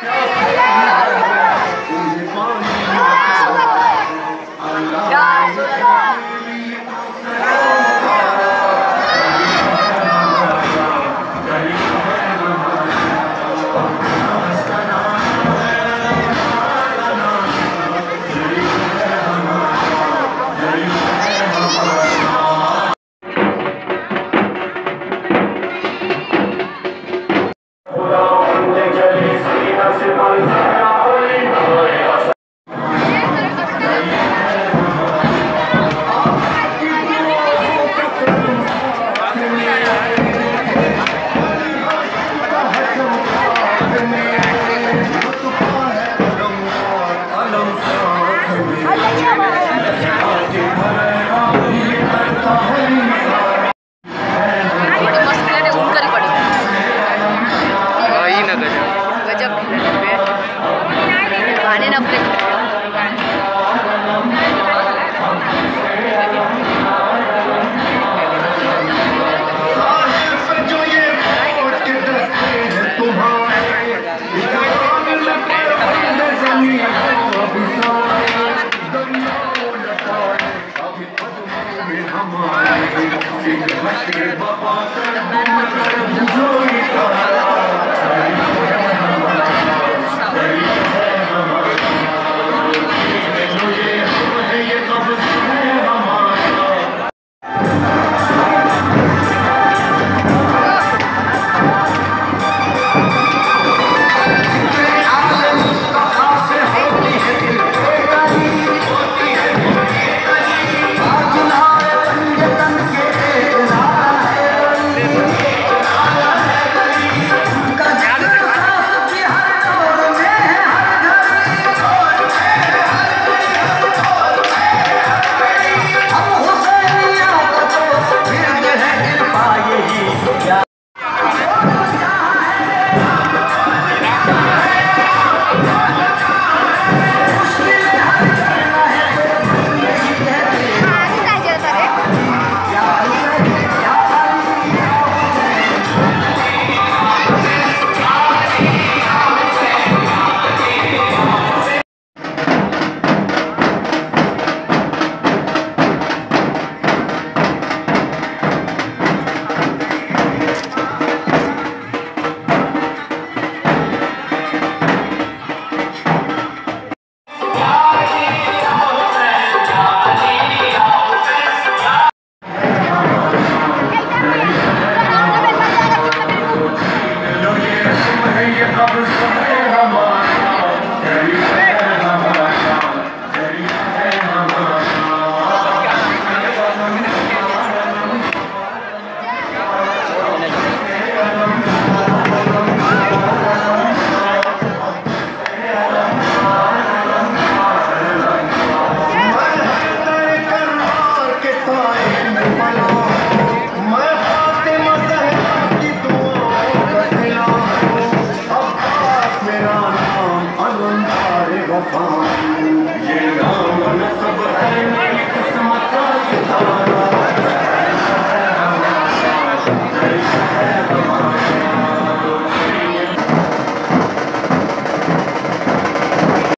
¡No! Cảm ơn. ربنا وتقبل جهودك Thank you.